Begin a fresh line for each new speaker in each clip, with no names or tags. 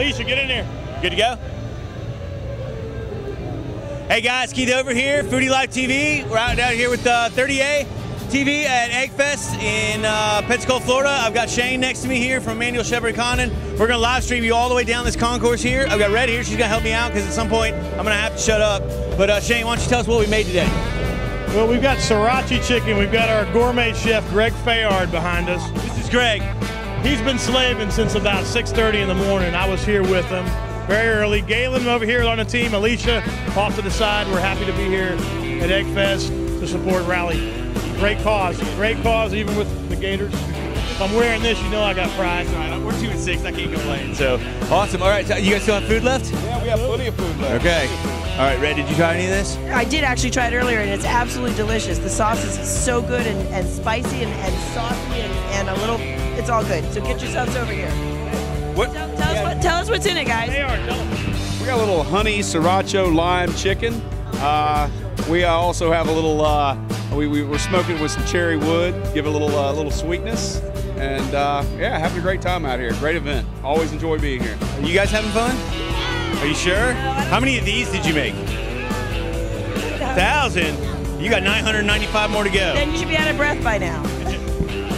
Alicia, get in there.
Good to go? Hey guys, Keith over here, Foodie Life TV. We're out down here with uh, 30A TV at Eggfest in uh, Pensacola, Florida. I've got Shane next to me here from Emmanuel Sheppard Condon. We're gonna live stream you all the way down this concourse here. I've got Red here, she's gonna help me out because at some point I'm gonna have to shut up. But uh, Shane, why don't you tell us what we made today?
Well, we've got sriracha chicken. We've got our gourmet chef, Greg Fayard, behind us.
This is Greg.
He's been slaving since about 6.30 in the morning. I was here with him very early. Galen over here on the team. Alicia off to the side. We're happy to be here at Eggfest to support Rally. Great cause. Great cause, even with the Gators. If I'm wearing this, you know I got pride.
All right, we're two and six. I can't complain. So awesome. All right, so you guys still have food left?
Yeah, we have plenty of food left.
Okay. All right, Red, did you try any of this?
I did actually try it earlier, and it's absolutely delicious. The sauce is so good and, and spicy and, and saucy and, and a little, it's all good. So get yourselves over here.
What?
Tell, tell us, what, tell us what's in it, guys.
Fayard, tell them.
We got a little honey sriracha lime chicken. Uh, we uh, also have a little. Uh, we, we we're smoking it with some cherry wood, give it a little uh, little sweetness, and uh, yeah, having a great time out here. Great event. Always enjoy being here.
Are you guys having fun? Are you sure? How many of these did you make? Thousand. You got 995 more to go.
Then you should be out of breath by now.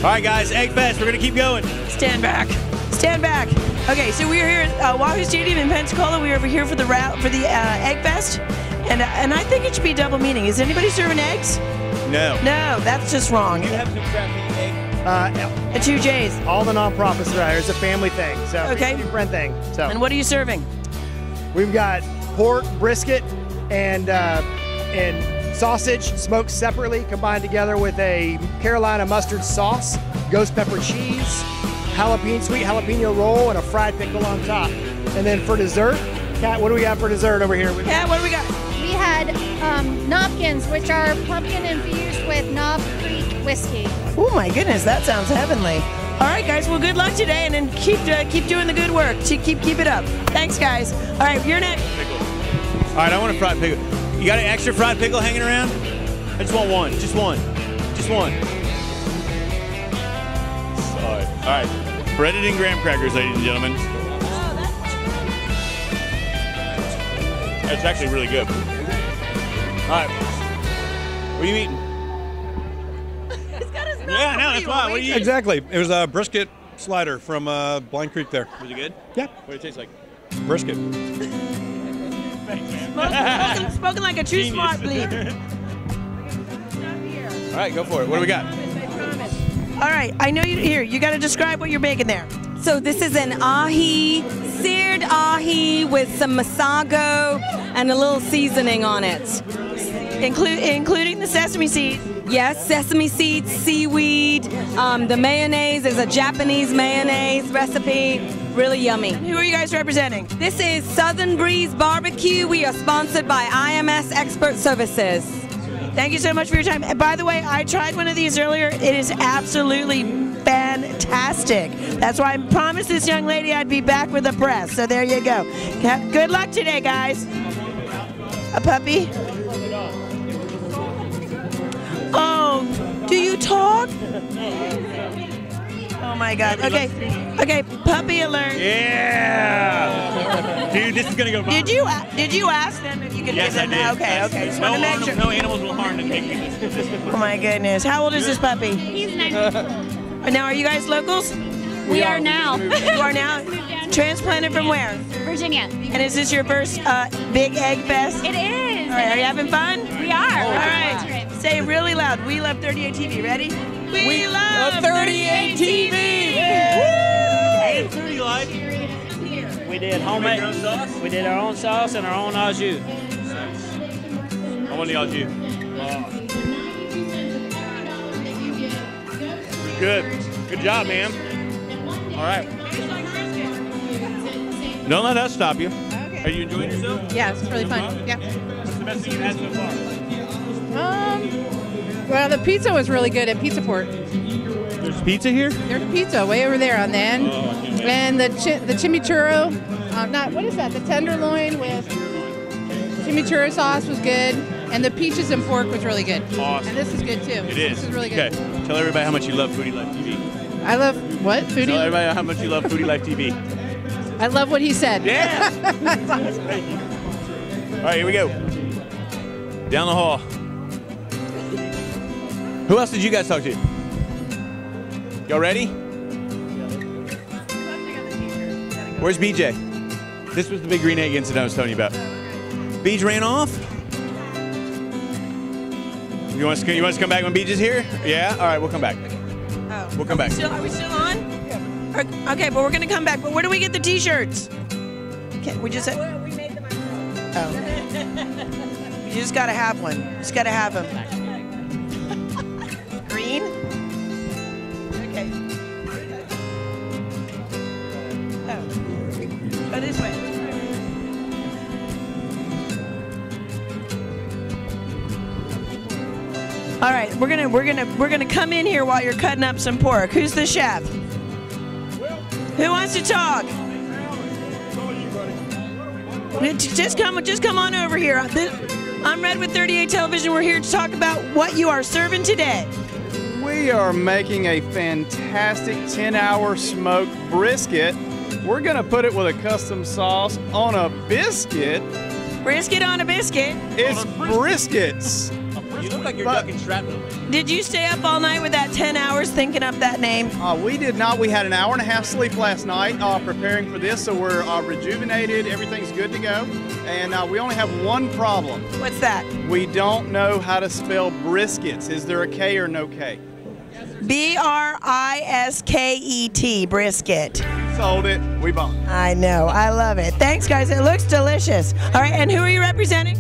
All right, guys, Egg Fest. We're gonna keep going.
Stand back. Stand back. Okay, so we are here at uh, Wahoo Stadium in Pensacola. We're over here for the ra- for the uh, Egg Fest, and uh, and I think it should be double meaning. Is anybody serving eggs?
No.
No, that's just wrong.
You have some crappy egg.
Uh,
The two J's.
all the nonprofits are out here. It's a family thing. So
Okay.
it's a different thing. So
And what are you serving?
we've got pork, brisket, and uh, and sausage smoked separately, combined together with a Carolina mustard sauce, ghost pepper cheese, jalapeno sweet jalapeno roll, and a fried pickle on top. And then for dessert, Kat, what do we have for dessert over here? We-
Kat, what do we got?
We had um, Nopkins, which are pumpkin infused with Knob Creek whiskey.
Oh my goodness, that sounds heavenly. All right, guys. Well, good luck today, and then keep uh, keep doing the good work. Keep keep keep it up. Thanks, guys. All right, you're next.
All right, I want a fried pickle. You got an extra fried pickle hanging around? I just want one. Just one. Just one. All right. All right. Breaded in graham crackers, ladies and gentlemen. It's actually really good. All right. What are you eating? Yeah, no, that's why. What are you eating?
Exactly. It was a brisket slider from uh, Blind Creek there.
Was it good?
Yeah.
What did it taste like?
Brisket.
Spoken, spoken like a true smart bleed.
All right, go for it. What do we got?
All right, I know you here. You got to describe what you're making there.
So this is an ahi, seared ahi with some masago and a little seasoning on it.
Include including the sesame seeds.
Yes, sesame seeds, seaweed. Um, the mayonnaise is a Japanese mayonnaise recipe. Really yummy.
Who are you guys representing?
This is Southern Breeze Barbecue. We are sponsored by IMS Expert Services.
Thank you so much for your time. And by the way, I tried one of these earlier. It is absolutely fantastic. That's why I promised this young lady I'd be back with a press. So there you go. Good luck today, guys. A puppy? Oh, do you talk? Oh my God. Okay. Okay, puppy alert.
Yeah! Dude, this is going to go viral.
Did you did you ask them if you could
Yes,
give
I
them?
did.
Okay, okay. Just
no,
want to make sure.
no animals will harm them. Take.
Oh my goodness. How old is this puppy?
He's nine.
Now, are you guys locals?
we are now.
You are now transplanted from where?
Virginia.
And is this your first uh, big egg fest?
It is.
All right, are you having fun?
We are.
All right. Say it really loud. We love 30A TV. Ready? We, love
30A
TV.
And 30alive.
We did
Make your own
homemade.
sauce?
We did our own sauce and our own au jus.
I want the all you. Good. Good job, man. All right. Don't let us stop you. Are you enjoying yourself?
Yeah, it's really fun. Yeah.
What's the best thing you've had so far?
Um, well, the pizza was really good at Pizza Port.
There's pizza here?
There's pizza way over there on the end.
Oh.
And the chi- the chimichurro, um, not what is that? The tenderloin with chimichurro sauce was good, and the peaches and pork was really good.
Awesome.
And this is good too.
It is.
This is really good.
Okay. Tell everybody how much you love Foodie Life TV.
I love what
Tell
foodie.
everybody how much you love Foodie Life TV.
I love what he said.
Yeah. All right, here we go. Down the hall. Who else did you guys talk to? Y'all ready? Where's BJ? This was the big green egg incident I was telling you about. Beej ran off. You want to, you want us to come back when Beej is here? Yeah. All right, we'll come back.
Oh.
We'll come back.
Still, are we still on? Or- Okay, but we're gonna come back. But where do we get the T-shirts? Okay, we just. we made them Oh. you just gotta have one. You just gotta have them. Go this way. All right, we're gonna we're gonna we're gonna come in here while you're cutting up some pork. Who's the chef? Who wants to talk? Just come, just come on over here. I'm Red with 30A Television. We're here to talk about what you are serving today.
We are making a fantastic 10 hour smoked brisket. We're going to put it with a custom sauce on a biscuit.
Brisket on a biscuit.
It's briskets.
You look like you're
But-
ducking shrapnel.
Did you stay up all night with that 10 hours thinking up that name?
Uh, we did not. We had an hour and a half sleep last night uh, preparing for this, so we're uh, rejuvenated. Everything's good to go. And uh, we only have one problem.
What's that?
We don't know how to spell briskets. Is there a K or no K?
B R I S K E T, brisket.
Sold it. We bought.
I know. I love it. Thanks, guys. It looks delicious. All right, and who are you representing?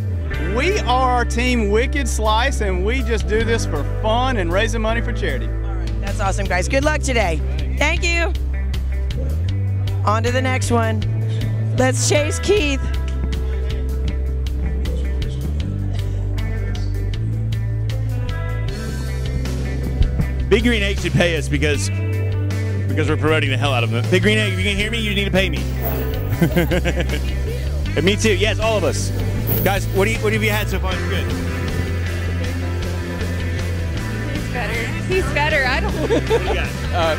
We are our Team Wicked Slice, and we just do this for fun and raising money for charity.
That's awesome, guys. Good luck today. Thank you. On to the next one. Let's chase Keith.
Big Green Egg should pay us because because we're promoting the hell out of them. Big Green Egg, if you can hear me, you need to pay me. And me too. Yes, all of us. Guys, what, do you, what have you had so far? You're good.
He's better. He's better. I don't.
Uh,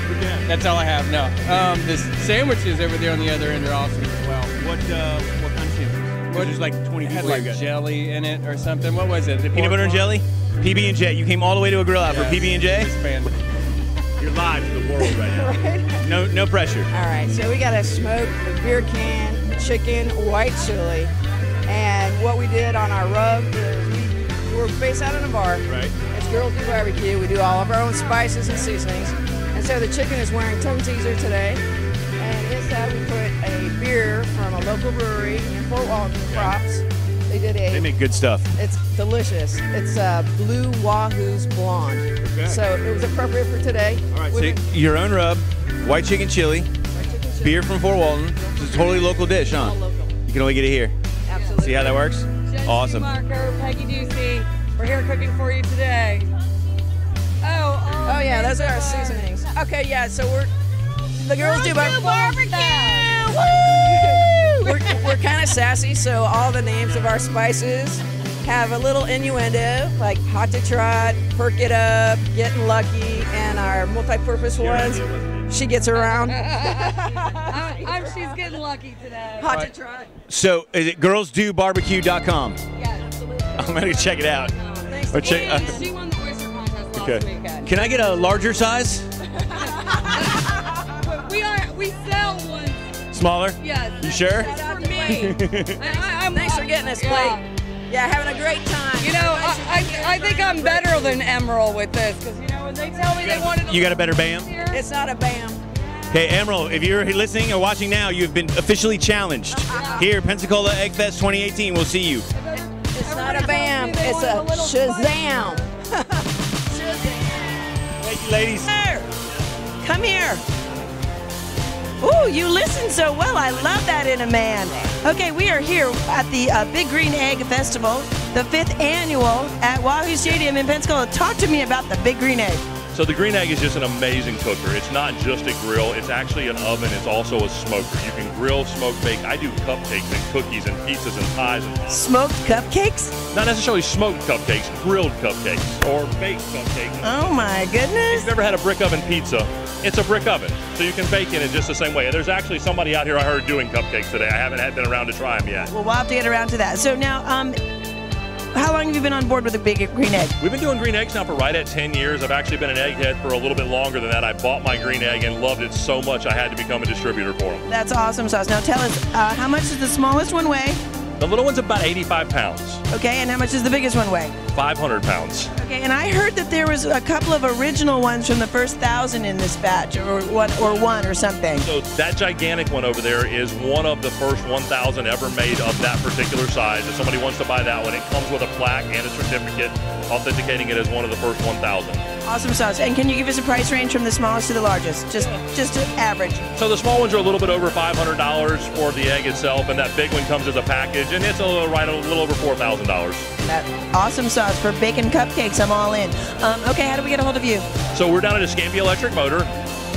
that's all I have. No. Um, the sandwiches over there on the other end are awesome as well.
What uh, what kind of sandwich? What is like 20
It had
people
like
you
jelly in it or something. What was it? The
Peanut butter and jelly? PB and J. You came all the way to a grill out for PB and J. You're live to the world right now. No no pressure.
All right, so we got a smoked beer can, chicken, white chili, and what we did on our rub is we were based out in a bar.
Right.
It's Girls Do Barbecue. We do all of our own spices and seasonings, and so the chicken is wearing tongue teaser today, and inside we put a beer from a local brewery in Fort Walton, Props. They did a.
They make good stuff.
It's delicious. It's uh, Blue Wahoo's Blonde.
Okay.
So it was appropriate for today.
All right, so
With-
your own rub, white chicken chili, beer from Fort Walton. It's a totally local dish, huh?
All local.
You can only get it here.
Absolutely.
See how that works?
Jesse
Awesome.
Marker, Peggy Ducey. We're here cooking for you today. Oh.
Oh yeah, those are our seasonings. Okay, yeah, so we're the girls do barbecue. We're, we're kind of sassy, so all the names of our spices have a little innuendo, like hot to trot, perk it up, getting lucky, and our multi-purpose ones. She gets around.
I'm, I'm, she's getting lucky today.
Hot to trot.
So is it girlsdobarbecue.com?
Yeah, absolutely.
I'm gonna check it out.
Thanks.
Or check- uh,
she won the oyster contest last
Okay.
weekend.
Can I get a larger size? Smaller?
Yes.
You sure?
That's for me. I, I, I'm,
Thanks for getting us,
Yeah.
plate. Yeah, having a great time.
You know, I, I, I think I'm better than Emeril with this because you know when they tell me they wanted.
You got a better bam?
It's not a bam.
Hey, Emeril, if you're listening or watching now, you've been officially challenged. Here, Pensacola Egg Fest 2018. We'll see you.
It's not a bam. It's a Shazam.
Thank you, ladies.
Here. Come here. Ooh, you listen so well. I love that in a man. Okay, we are here at the uh, Big Green Egg Festival, the fifth annual at Wahoo Stadium in Pensacola. Talk to me about the Big Green Egg.
So the green egg is just an amazing cooker. It's not just a grill, it's actually an oven. It's also a smoker. You can grill, smoke, bake. I do cupcakes and cookies and pizzas and pies. And
Smoked cupcakes?
not necessarily smoked cupcakes, grilled cupcakes or baked cupcakes.
Oh my goodness.
If you've never had a brick oven pizza, it's a brick oven. So you can bake in it just the same way. There's actually somebody out here I heard doing cupcakes today. I haven't had been around to try them yet.
Well, we'll have to get around to that. So now, um, how long have you been on board with the Big Green Egg?
We've been doing green eggs now for right at 10 years. I've actually been an egghead for a little bit longer than that. I bought my green egg and loved it so much I had to become a distributor for them.
That's awesome sauce. Now tell us, uh, how much does the smallest one weigh?
The little one's about 85 pounds,
Okay, and how much does the biggest one weigh?
500 pounds.
Okay, and I heard that there was a couple of original ones from the first thousand in this batch, or one, or one, or something.
So that gigantic one over there is one of the first 1,000 ever made of that particular size. If somebody wants to buy that one, it comes with a plaque and a certificate authenticating it as one of the first 1,000.
Awesome sauce. And can you give us a price range from the smallest to the largest? Just, just average.
So the small ones are a little bit over $500 for the egg itself, and that big one comes as a package, and it's a little right a little over $4,000.
That awesome sauce for bacon cupcakes. I'm all in. Um, okay, how do we get a hold of you?
So we're down at Escambia Electric Motor,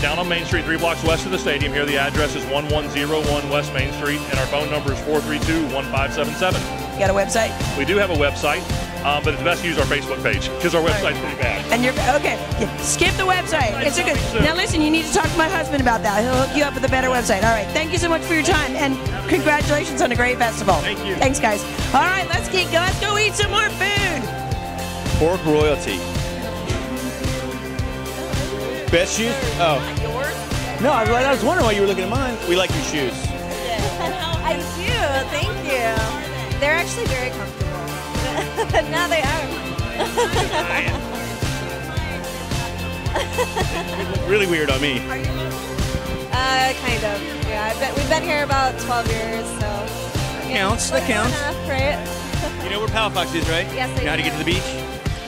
down on Main Street, three blocks west of the stadium. Here, the address is 1101 West Main Street, and our phone number is 432-1577.
You got a website?
We do have a website, um, but it's best to use our Facebook page because our website's pretty bad.
And you're okay. Skip the website. It's a good. Now listen, you need to talk to my husband about that. He'll hook you up with a better website. All right. Thank you so much for your time and congratulations on a great festival. Thank
you.
Thanks, guys. All right, let's get let's go eat some more food.
Pork royalty. Best shoes? Oh. No, I was, I was wondering why you were looking at mine. We like your shoes.
I do, thank you. They're actually very comfortable. No, they are.
Really weird on me.
Uh, kind of. Yeah, I've been, we've been here about 12 years, so. yeah,
Counts, that counts.
enough, right?
You know where Palafox is, right?
Yes, I
You know how to get to the beach?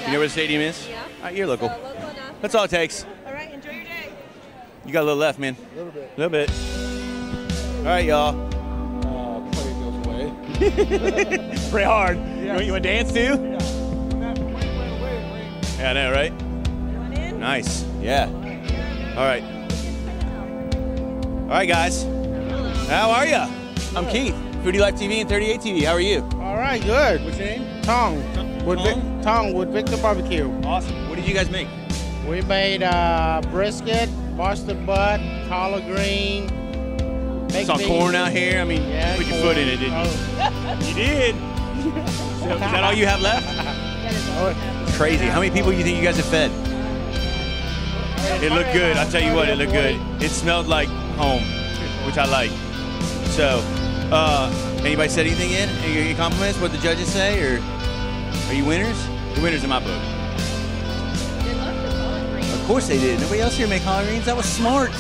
You know where the stadium is? Yeah. All right, you're local. That's all it takes.
All right, enjoy your day.
You got a little left, man. A little bit. A little bit. All right, y'all. Pretty hard. You, want, you want to dance too? Yeah, I know, right? Nice. Yeah. All right. All right, guys. How are you? I'm Keith, Foodie Life TV and 30A TV. How are you?
All right, good. What's your name? Tong. With Vic, Tong with Victor Barbecue.
Awesome. What did you guys make?
We made uh, brisket, busted butt, collard green. baked
Saw
beans.
corn out here. I mean,
Yeah,
put your
corn.
foot in it, didn't you?
Oh.
You did. So, is that all you have left? It's crazy. How many people do you think you guys have fed? It looked good. I'll tell you what, it looked good. It smelled like home, which I like. So, uh, anybody said anything in? Any, any compliments? What the judges say, or are you winners? You're winners in my book. Of course they did. Nobody else here make collard greens. That was smart.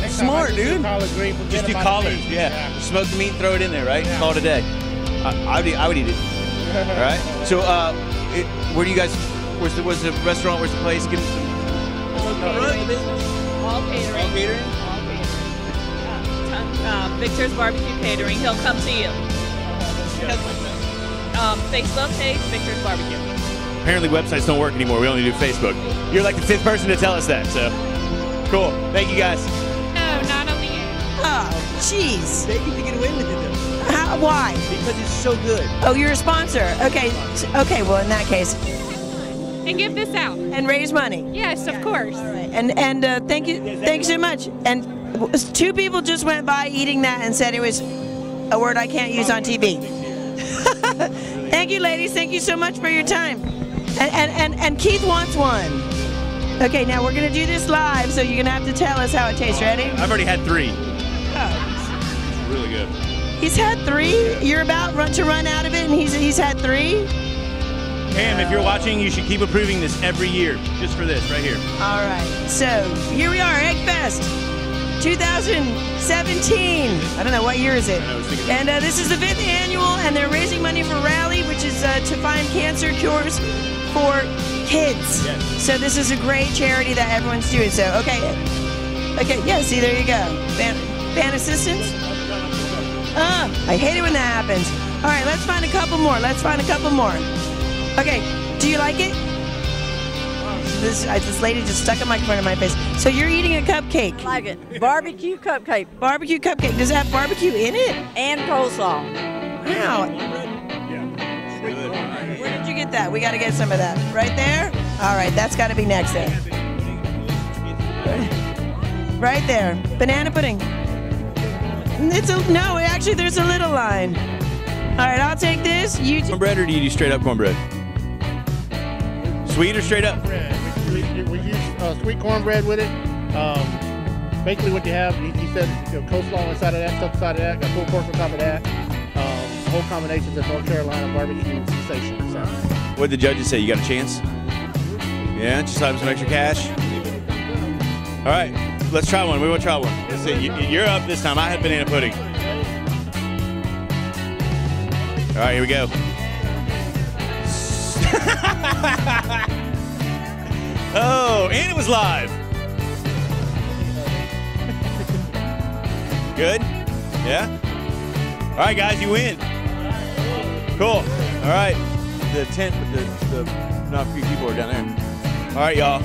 Next
Smart,
I just do
dude.
Collard green,
Just do
about
collards,
meat.
yeah. Smoke the meat, throw it in there, right? Call it a day. I, I would eat, I would eat it. All right. So, uh, it, where do you guys? Where's the where's the restaurant? Where's the place? Give me some.
All catering.
All catering?
Uh, Victor's Barbecue Catering. He'll come to you. Um, Facebook page, Victor's Barbecue.
Apparently, websites don't work anymore. We only do Facebook. You're like the fifth person to tell us that. So, cool. Thank you guys.
No, not only you.
Oh, jeez.
They get to get away with it though.
How, why?
Because it's so good.
Oh, you're a sponsor. Okay. Okay. Well, in that case,
And give this out.
and raise money.
Yes, of course.
And and uh, thank you, thanks so much. And two people just went by eating that and said it was a word I can't use on TV. thank you, ladies. Thank you so much for your time. And and and, and Keith wants one. Okay, now we're gonna do this live, so you're gonna have to tell us how it tastes. Ready?
I've already had three. it's Really good.
He's had three. You're about run to run out of it, and he's he's had three.
Pam, if you're watching, you should keep approving this every year, just for this right here.
All right. So here we are, Egg Fest 2017. I don't know what year is it. And uh, this is the fifth annual, and they're raising money for Rally, which is uh, to find cancer cures for kids. So this is a great charity that everyone's doing. So okay, okay, yeah. See, there you go. Fan, fan assistance. Ah, I hate it when that happens. All right, let's find a couple more. Let's find a couple more. Okay, do you like it? this I, this lady just stuck a microphone in my face. So you're eating a cupcake.
like it. Barbecue cupcake.
Barbecue cupcake. Does it have barbecue in it?
And coleslaw.
Wow. Where did you get that? We got to get some of that. Right there? All right, that's got to be next then. Right there. Banana pudding. It's a no, actually there's a little line. All right, I'll take this. You t-
Cornbread or do you do straight up cornbread? Sweet or straight up?
We, we, we use uh, sweet cornbread with it. Um, basically, what you have, he, he said, you know, coleslaw inside of that, stuff inside of that, got pulled pork on top of that. Um, the whole combination is North Carolina barbecue sensation. So.
What did the judges say? You got a chance? Yeah, just have some extra cash. All right, let's try one. We to try one. Let's see. You, you're up this time. I had banana pudding. All right, here we go. oh, and it was live. Good? Yeah? All right, guys, you win. Cool. All right. The tent with the, the not a few people are down there. All right, y'all.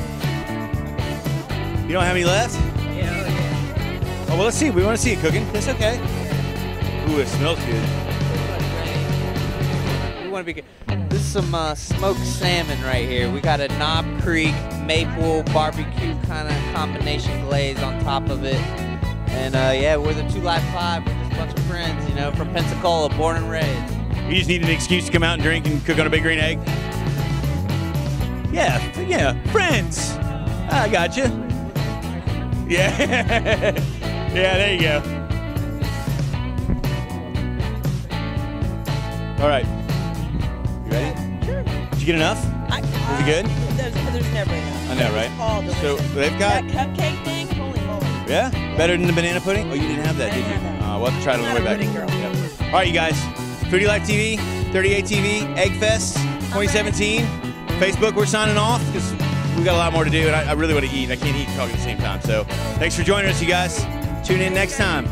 You don't have any left? Oh, well, let's see. We want to see it cooking. It's okay. Ooh, it smells good.
We want to be good. This is some uh, smoked salmon right here. We got a Knob Creek maple barbecue kind of combination glaze on top of it. And uh, yeah, we're the Two Life Five. We're just a bunch of friends, you know, from Pensacola, born and raised.
You just need an excuse to come out and drink and cook on a big green egg? Yeah, yeah, friends. I got you. Yeah. yeah, there you go. All right. You ready? Sure. Did you get enough?
I,
Was it good?
There's, there's never enough.
I know, right?
All delicious.
So they've got,
that cupcake thing, holy moly.
yeah, better than the banana pudding? Oh, you didn't have that, did you? Uh, we'll have to try it on the way back. Yep. All right, you guys. Foodie Life TV, 30A TV, Egg Fest 2017. Facebook, we're signing off because we got a lot more to do, and I, I really want to eat. And I can't eat and talk at the same time. So thanks for joining us, you guys. Tune in next time.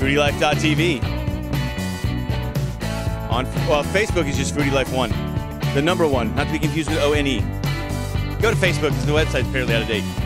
FoodieLife.tv. On well, Facebook is just Foodie Life One, the number one, not to be confused with O N E. Go to Facebook because the website's fairly out of date.